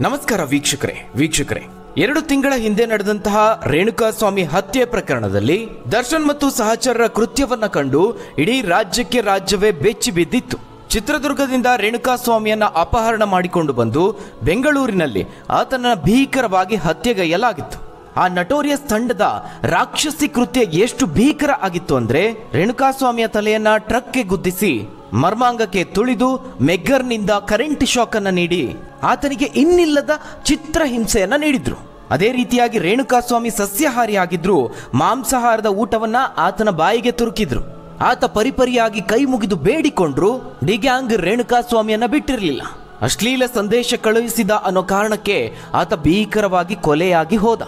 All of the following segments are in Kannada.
ನಮಸ್ಕಾರ ವೀಕ್ಷಕರೇ ವೀಕ್ಷಕರೇ. ಎರಡು ತಿಂಗಳ ಹಿಂದೆ ನಡೆದಂತಹ ರೇಣುಕಾ ಸ್ವಾಮಿ ಹತ್ಯೆ ಪ್ರಕರಣದಲ್ಲಿ ದರ್ಶನ್ ಮತ್ತು ಸಹಚರರ ಕೃತ್ಯವನ್ನ ಕಂಡು ಇಡೀ ರಾಜ್ಯಕ್ಕೆ ರಾಜ್ಯವೇ ಬೆಚ್ಚಿ ಬಿದ್ದಿತ್ತು. ಚಿತ್ರದುರ್ಗದಿಂದ ರೇಣುಕಾ ಸ್ವಾಮಿಯನ್ನ ಅಪಹರಣ ಮಾಡಿಕೊಂಡು ಬಂದು ಬೆಂಗಳೂರಿನಲ್ಲಿ ಆತನ ಭೀಕರವಾಗಿ ಹತ್ಯೆಗೈಯಲಾಗಿತ್ತು. ಆ ನಟೋರಿಯಸ್ ತಂಡದ ರಾಕ್ಷಸಿ ಕೃತ್ಯ ಎಷ್ಟು ಭೀಕರ ಆಗಿತ್ತು ಅಂದ್ರೆ ರೇಣುಕಾಸ್ವಾಮಿಯ ತಲೆಯನ್ನ ಟ್ರಕ್ಗೆ ಗುದ್ದಿಸಿ ಮರ್ಮಾಂಗಕ್ಕೆ ತುಳಿದು ಮೆಗ್ಗರ್ನಿಂದ ಕರೆಂಟ್ ಶಾಕನ್ನು ನೀಡಿ ಆತನಿಗೆ ಇನ್ನಿಲ್ಲದ ಚಿತ್ರ ಹಿಂಸೆಯನ್ನ ನೀಡಿದ್ರು. ಅದೇ ರೀತಿಯಾಗಿ ರೇಣುಕಾಸ್ವಾಮಿ ಸಸ್ಯಹಾರಿ ಆಗಿದ್ರು. ಮಾಂಸಾಹಾರದ ಊಟವನ್ನ ಆತನ ಬಾಯಿಗೆ ತುರುಕಿದ್ರು. ಆತ ಪರಿಪರಿಯಾಗಿ ಕೈ ಮುಗಿದು ಬೇಡಿಕೊಂಡ್ರು. ಡಿಗ್ಯಾಂಗ್ ರೇಣುಕಾಸ್ವಾಮಿಯನ್ನು ಬಿಟ್ಟಿರಲಿಲ್ಲ. ಅಶ್ಲೀಲ ಸಂದೇಶ ಕಳುಹಿಸಿದ ಅನ್ನೋ ಕಾರಣಕ್ಕೆ ಆತ ಭೀಕರವಾಗಿ ಕೊಲೆಯಾಗಿ ಹೋದ.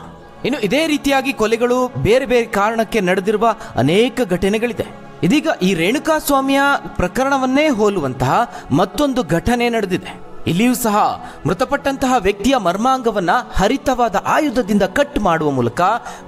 ಇನ್ನು ಇದೇ ರೀತಿಯಾಗಿ ಕೊಲೆಗಳು ಬೇರೆ ಬೇರೆ ಕಾರಣಕ್ಕೆ ನಡೆದಿರುವ ಅನೇಕ ಘಟನೆಗಳಿದೆ. ಇದೀಗ ಈ ರೇಣುಕಾ ಸ್ವಾಮಿಯ ಪ್ರಕರಣವನ್ನೇ ಹೋಲುವಂತಹ ಮತ್ತೊಂದು ಘಟನೆ ನಡೆದಿದೆ. ಇಲ್ಲಿಯೂ ಸಹ ಮೃತಪಟ್ಟಂತಹ ವ್ಯಕ್ತಿಯ ಮರ್ಮಾಂಗವನ್ನ ಹರಿತವಾದ ಆಯುಧದಿಂದ ಕಟ್ ಮಾಡುವ ಮೂಲಕ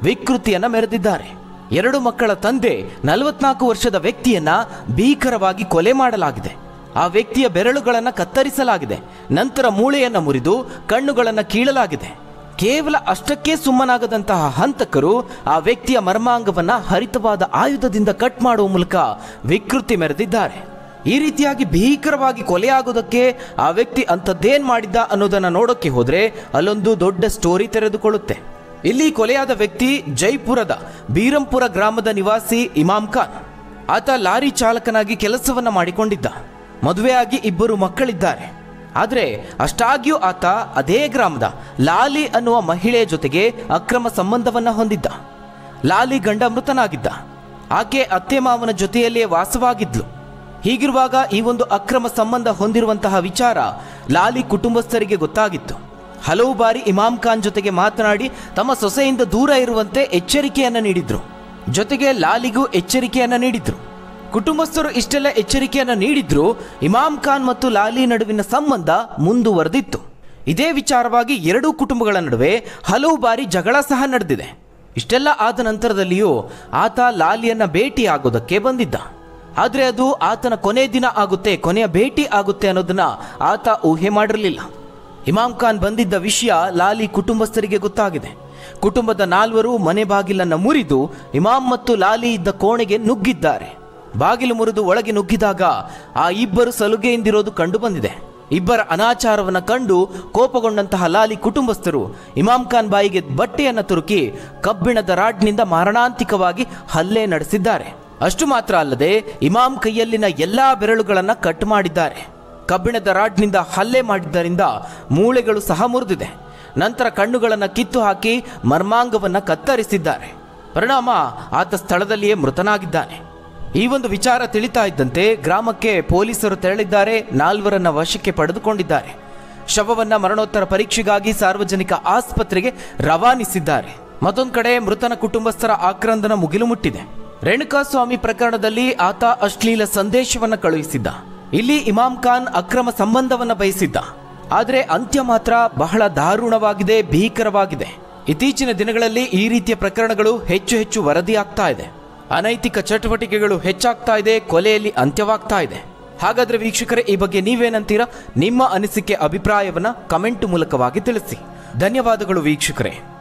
ವಿಕೃತಿಯನ್ನ ಮೆರೆದಿದ್ದಾರೆ. ಎರಡು ಮಕ್ಕಳ ತಂದೆ ನಲವತ್ನಾಲ್ಕು ವರ್ಷದ ವ್ಯಕ್ತಿಯನ್ನ ಭೀಕರವಾಗಿ ಕೊಲೆ ಮಾಡಲಾಗಿದೆ. ಆ ವ್ಯಕ್ತಿಯ ಬೆರಳುಗಳನ್ನು ಕತ್ತರಿಸಲಾಗಿದೆ. ನಂತರ ಮೂಳೆಯನ್ನ ಮುರಿದು ಕಣ್ಣುಗಳನ್ನು ಕೀಳಲಾಗಿದೆ. ಕೇವಲ ಅಷ್ಟಕ್ಕೆ ಸುಮ್ಮನಾಗದಂತಹ ಹಂತಕರು ಆ ವ್ಯಕ್ತಿಯ ಮರ್ಮಾಂಗವನ್ನ ಹರಿತವಾದ ಆಯುಧದಿಂದ ಕಟ್ ಮಾಡುವ ಮೂಲಕ ವಿಕೃತಿ ಮೆರೆದಿದ್ದಾರೆ. ಈ ರೀತಿಯಾಗಿ ಭೀಕರವಾಗಿ ಕೊಲೆಯಾಗೋದಕ್ಕೆ ಆ ವ್ಯಕ್ತಿ ಅಂಥದ್ದೇನ್ ಮಾಡಿದ್ದ ಅನ್ನೋದನ್ನ ನೋಡೋಕೆ ಹೋದ್ರೆ ಅಲ್ಲೊಂದು ದೊಡ್ಡ ಸ್ಟೋರಿ ತೆರೆದುಕೊಳ್ಳುತ್ತೆ. ಇಲ್ಲಿ ಕೊಲೆಯಾದ ವ್ಯಕ್ತಿ ಜೈಪುರದ ಬೀರಂಪುರ ಗ್ರಾಮದ ನಿವಾಸಿ ಇಮಾಮ್ ಖಾನ್. ಆತ ಲಾರಿ ಚಾಲಕನಾಗಿ ಕೆಲಸವನ್ನ ಮಾಡಿಕೊಂಡಿದ್ದ. ಮದುವೆಯಾಗಿ ಇಬ್ಬರು ಮಕ್ಕಳಿದ್ದಾರೆ. ಆದರೆ ಅಷ್ಟಾಗ್ಯೂ ಆತ ಅದೇ ಗ್ರಾಮದ ಲಾಲಿ ಅನ್ನುವ ಮಹಿಳೆಯ ಜೊತೆಗೆ ಅಕ್ರಮ ಸಂಬಂಧವನ್ನು ಹೊಂದಿದ್ದ. ಲಾಲಿ ಗಂಡ ಮೃತನಾಗಿದ್ದ. ಆಕೆ ಅತ್ತೆ ಮಾವನ ಜೊತೆಯಲ್ಲಿಯೇ ವಾಸವಾಗಿದ್ಲು. ಹೀಗಿರುವಾಗ ಈ ಒಂದು ಅಕ್ರಮ ಸಂಬಂಧ ಹೊಂದಿರುವಂತಹ ವಿಚಾರ ಲಾಲಿ ಕುಟುಂಬಸ್ಥರಿಗೆ ಗೊತ್ತಾಗಿತ್ತು. ಹಲವು ಬಾರಿ ಇಮಾಮ್ ಖಾನ್ ಜೊತೆಗೆ ಮಾತನಾಡಿ ತಮ್ಮ ಸೊಸೆಯಿಂದ ದೂರ ಇರುವಂತೆ ಎಚ್ಚರಿಕೆಯನ್ನ ನೀಡಿದ್ರು. ಜೊತೆಗೆ ಲಾಲಿಗೂ ಎಚ್ಚರಿಕೆಯನ್ನ ನೀಡಿದ್ರು. ಕುಟುಂಬಸ್ಥರು ಇಷ್ಟೆಲ್ಲ ಎಚ್ಚರಿಕೆಯನ್ನು ನೀಡಿದ್ರು ಇಮಾಮ್ ಖಾನ್ ಮತ್ತು ಲಾಲಿ ನಡುವಿನ ಸಂಬಂಧ ಮುಂದುವರೆದಿತ್ತು. ಇದೇ ವಿಚಾರವಾಗಿ ಎರಡೂ ಕುಟುಂಬಗಳ ನಡುವೆ ಹಲವು ಬಾರಿ ಜಗಳ ಸಹ ನಡೆದಿದೆ. ಇಷ್ಟೆಲ್ಲ ಆದ ನಂತರದಲ್ಲಿಯೂ ಆತ ಲಾಲಿಯನ್ನ ಭೇಟಿಯಾಗೋದಕ್ಕೆ ಬಂದಿದ್ದ. ಆದರೆ ಅದು ಆತನ ಕೊನೆ ದಿನ ಆಗುತ್ತೆ, ಕೊನೆಯ ಭೇಟಿ ಆಗುತ್ತೆ ಅನ್ನೋದನ್ನ ಆತ ಊಹೆ ಮಾಡಿರಲಿಲ್ಲ. ಇಮಾಮ್ ಖಾನ್ ಬಂದಿದ್ದ ವಿಷಯ ಲಾಲಿ ಕುಟುಂಬಸ್ಥರಿಗೆ ಗೊತ್ತಾಗಿದೆ. ಕುಟುಂಬದ ನಾಲ್ವರು ಮನೆ ಬಾಗಿಲನ್ನು ಮುರಿದು ಇಮಾಮ್ ಮತ್ತು ಲಾಲಿ ಇದ್ದ ಕೋಣೆಗೆ ನುಗ್ಗಿದ್ದಾರೆ. ಬಾಗಿಲು ಮುರಿದು ಒಳಗೆ ನುಗ್ಗಿದಾಗ ಆ ಇಬ್ಬರು ಸಲುಗೆಯಿಂದಿರೋದು ಕಂಡು ಬಂದಿದೆ. ಇಬ್ಬರ ಅನಾಚಾರವನ್ನು ಕಂಡು ಕೋಪಗೊಂಡಂತಹ ಲಾಲಿ ಕುಟುಂಬಸ್ಥರು ಇಮಾಮ್ ಖಾನ್ ಬಾಯಿಗೆ ಬಟ್ಟೆಯನ್ನು ತುರುಕಿ ಕಬ್ಬಿಣದ ರಾಡ್ನಿಂದ ಮಾರಣಾಂತಿಕವಾಗಿ ಹಲ್ಲೆ ನಡೆಸಿದ್ದಾರೆ. ಅಷ್ಟು ಮಾತ್ರ ಅಲ್ಲದೆ ಇಮಾಮ್ ಕೈಯಲ್ಲಿನ ಎಲ್ಲಾ ಬೆರಳುಗಳನ್ನು ಕಟ್ ಮಾಡಿದ್ದಾರೆ. ಕಬ್ಬಿಣದ ರಾಡ್ನಿಂದ ಹಲ್ಲೆ ಮಾಡಿದ್ದರಿಂದ ಮೂಳೆಗಳು ಸಹ ಮುರಿದಿದೆ. ನಂತರ ಕಣ್ಣುಗಳನ್ನು ಕಿತ್ತು ಹಾಕಿ ಮರ್ಮಾಂಗವನ್ನು ಕತ್ತರಿಸಿದ್ದಾರೆ. ಪರಿಣಾಮ ಆತ ಸ್ಥಳದಲ್ಲಿಯೇ ಮೃತನಾಗಿದ್ದಾನೆ. ಈ ಒಂದು ವಿಚಾರ ತಿಳಿತಾ ಇದ್ದಂತೆ ಗ್ರಾಮಕ್ಕೆ ಪೊಲೀಸರು ತೆರಳಿದ್ದಾರೆ, ನಾಲ್ವರನ್ನ ವಶಕ್ಕೆ ಪಡೆದುಕೊಂಡಿದ್ದಾರೆ. ಶವವನ್ನ ಮರಣೋತ್ತರ ಪರೀಕ್ಷೆಗಾಗಿ ಸಾರ್ವಜನಿಕ ಆಸ್ಪತ್ರೆಗೆ ರವಾನಿಸಿದ್ದಾರೆ. ಮತ್ತೊಂದು ಕಡೆ ಮೃತನ ಕುಟುಂಬಸ್ಥರ ಆಕ್ರಂದನ ಮುಗಿಲು ಮುಟ್ಟಿದೆ. ರೇಣುಕಾಸ್ವಾಮಿ ಪ್ರಕರಣದಲ್ಲಿ ಆತ ಅಶ್ಲೀಲ ಸಂದೇಶವನ್ನ ಕಳುಹಿಸಿದ್ದ. ಇಲ್ಲಿ ಇಮಾಮ್ ಖಾನ್ ಅಕ್ರಮ ಸಂಬಂಧವನ್ನ ಬಯಸಿದ್ದ. ಆದರೆ ಅಂತ್ಯ ಮಾತ್ರ ಬಹಳ ದಾರುಣವಾಗಿದೆ, ಭೀಕರವಾಗಿದೆ. ಇತ್ತೀಚಿನ ದಿನಗಳಲ್ಲಿ ಈ ರೀತಿಯ ಪ್ರಕರಣಗಳು ಹೆಚ್ಚು ಹೆಚ್ಚು ವರದಿಯಾಗ್ತಾ ಇದೆ. ಅನೈತಿಕ ಚಟುವಟಿಕೆಗಳು ಹೆಚ್ಚಾಗ್ತಾ ಇದೆ, ಕೊಲೆಯಲ್ಲಿ ಅಂತ್ಯವಾಗ್ತಾ ಇದೆ. ಹಾಗಾದ್ರೆ ವೀಕ್ಷಕರೇ, ಈ ಬಗ್ಗೆ ನೀವೇನಂತೀರಾ? ನಿಮ್ಮ ಅನಿಸಿಕೆ, ಅಭಿಪ್ರಾಯವನ್ನ ಕಮೆಂಟ್ ಮೂಲಕವಾಗಿ ತಿಳಿಸಿ. ಧನ್ಯವಾದಗಳು ವೀಕ್ಷಕರೇ.